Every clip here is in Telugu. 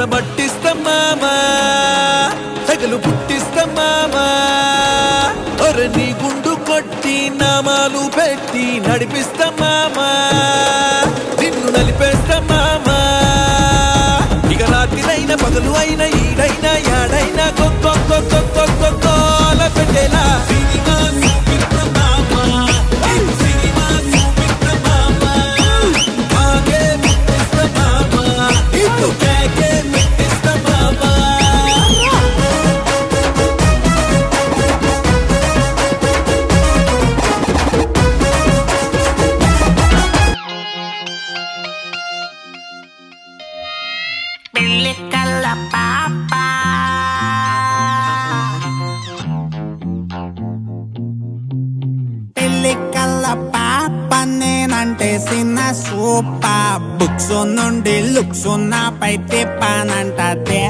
చెడబట్టిస్తాం మామా. తగలు పుట్టిస్తాం మామా. ఒరని నీ గుండు కొట్టి నామాలు పెట్టి నడిపిస్తాం మామా. నిన్ను నలిపేస్తాం మామా. ఇక రాత్రినైనా పగలు అయినా pica la papa. కల్ల పాప నేనంటే చిన్న సూప బుక్స్ నుండి లుక్స్ నాపై తిప్పానంటే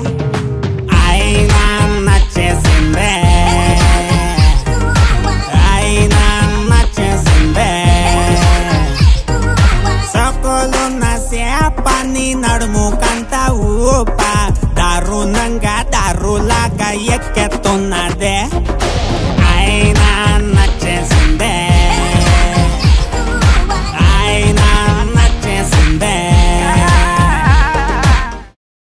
輝けとな